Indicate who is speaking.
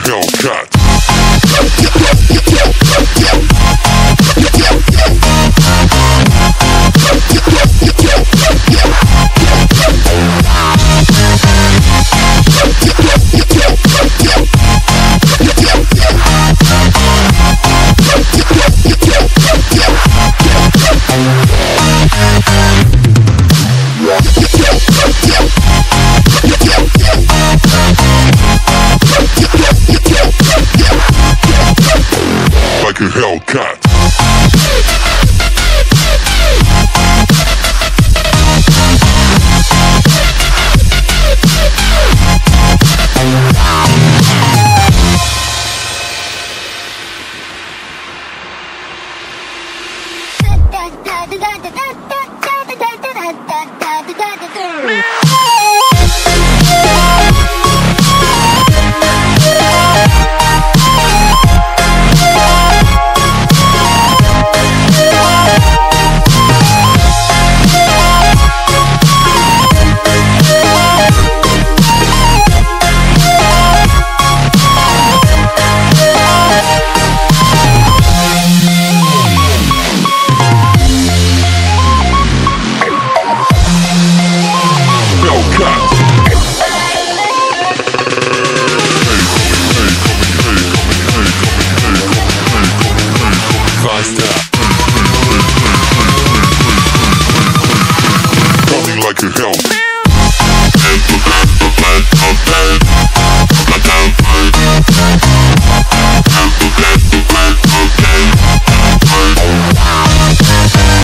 Speaker 1: Hellcat. A Hellcat.
Speaker 2: da to hell.